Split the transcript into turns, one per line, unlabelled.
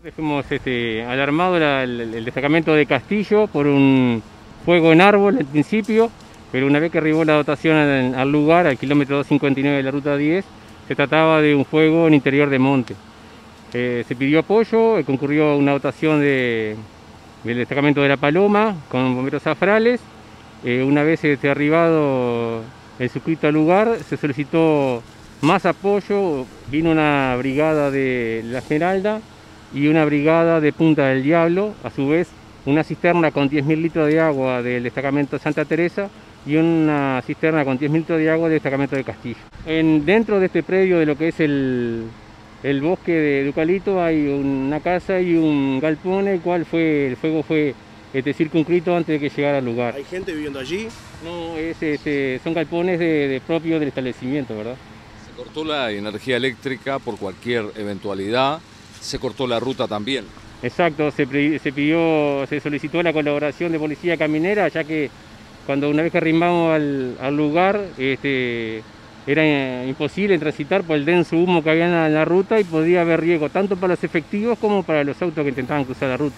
Fuimos este, alarmados el, destacamento de Castillo por un fuego en árbol al principio, pero una vez que arribó la dotación al, lugar, al kilómetro 259 de la ruta 10, se trataba de un fuego en interior de monte. Eh, se pidió apoyo, concurrió una dotación de, del destacamento de La Paloma con bomberos afrales. Eh, una vez este, arribado el suscrito al lugar, se solicitó más apoyo, vino una brigada de La Esmeralda y una brigada de Punta del Diablo, a su vez una cisterna con 10.000 litros de agua del destacamento Santa Teresa y una cisterna con 10.000 litros de agua del destacamento de Castillo. En, dentro de este predio de lo que es el, el bosque de eucalipto hay una casa y un galpón, el cual fue, el fuego fue este, circunscrito antes de que llegara al lugar.
¿Hay gente viviendo allí?
No, es, este, son galpones de, de propios del establecimiento, ¿verdad?
Se cortó la energía eléctrica por cualquier eventualidad, se cortó la ruta también.
Exacto, se, se pidió, se solicitó la colaboración de policía caminera, ya que cuando una vez que al, al lugar, este, era imposible transitar por el denso humo que había en la ruta y podía haber riesgo tanto para los efectivos como para los autos que intentaban cruzar la ruta.